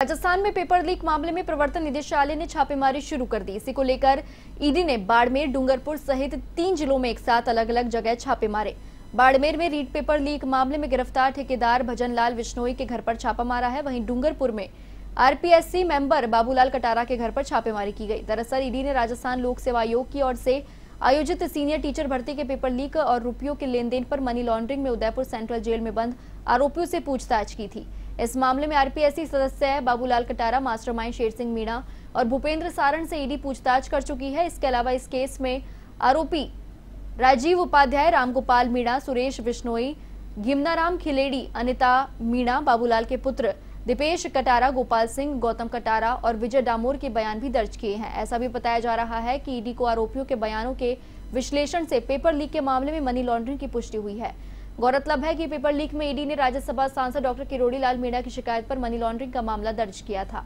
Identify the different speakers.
Speaker 1: राजस्थान में paper leak मामले में प्रवर्तन निदेशालय ने छापेमारी शुरू कर दी। इसी को लेकर ईडी ने बाड़मेर, डूंगरपुर सहित तीन जिलों में एक साथ अलग अलग जगह छापे मारे। बाड़मेर में रीड पेपर लीक मामले में गिरफ़्तार ठेकेदार भजनलाल विश्नोई के घर पर छापा मारा है। वहीं डूंगरपुर में आरपीएससी मेंबर बाबूलाल कटारा के घर पर छापेमारी की गई। दरअसल ईडी ने राजस्थान लोक सेवा आयोग की ओर से आयोजित सीनियर टीचर भर्ती के पेपर लीक और रुपयों के लेन देन पर मनी लॉन्ड्रिंग में उदयपुर सेंट्रल जेल में बंद आरोपियों से पूछताछ की थी। इस मामले में आरपीएससी सदस्य बाबूलाल कटारा, मास्टरमाइंड शेर सिंह मीणा और भूपेंद्र सारण से ईडी पूछताछ कर चुकी है। इसके अलावा इस केस में आरोपी राजीव उपाध्याय, रामगोपाल मीणा, सुरेश बिश्नोई, घिमनाराम खिलेड़ी, अनिता मीणा, बाबूलाल के पुत्र दीपेश कटारा, गोपाल सिंह, गौतम कटारा और विजय डामोर के बयान भी दर्ज किए हैं। ऐसा भी बताया जा रहा है कि ईडी को आरोपियों के बयानों के विश्लेषण से पेपर लीक के मामले में मनी लॉन्ड्रिंग की पुष्टि हुई है। गौरतलब है कि पेपर लीक में ईडी ने राज्यसभा सांसद डॉक्टर किरोड़ी लाल मीणा की शिकायत पर मनी लॉन्ड्रिंग का मामला दर्ज किया था।